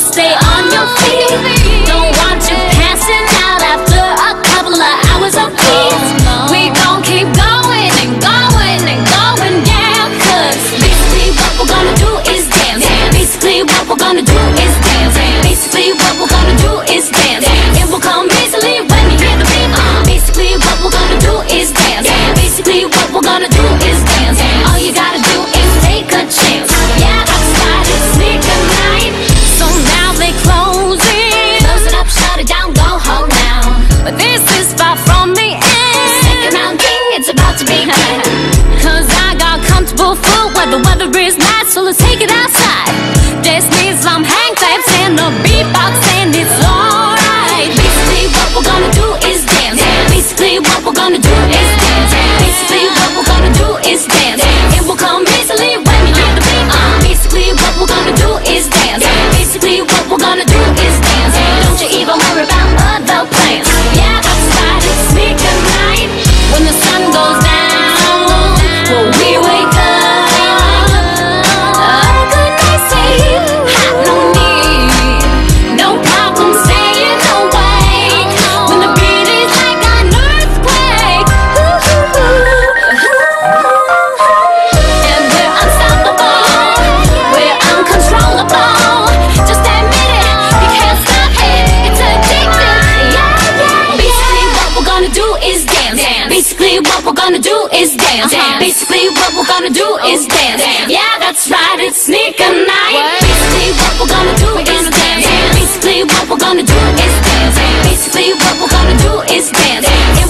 stay on your feet. Don't want you passing out after a couple of hours of. We gon' keep going and going and going basically what we're gonna do is dance. Basically what we're gonna do is dance. Basically what we're gonna do is dance. It will come easily when you hear the beat. Uh. Basically what we're gonna do is dance. Basically what we're gonna do is dance. All you gotta do is take a chance. no food while the weather is nice, so let's take it outside. This means I'm hang times and a beatbox, and it's alright. Basically, what we're gonna do is dance. dance. Basically, what we're gonna do is dance. dance. Basically, what we're gonna do is dance. dance. It will come easily when we get the beat on. Basically, what we're gonna do is dance. dance. Basically, what we're gonna do is dance. Don't you even worry about other plans. Yeah, outside it's sneaker tonight when the sun goes. Basically, what we're gonna do is dance. Yeah, that's right. It's sneakernight. Basically, what we're gonna do is dance. Basically, what we're gonna do is dance. Basically, what we're gonna do is dance.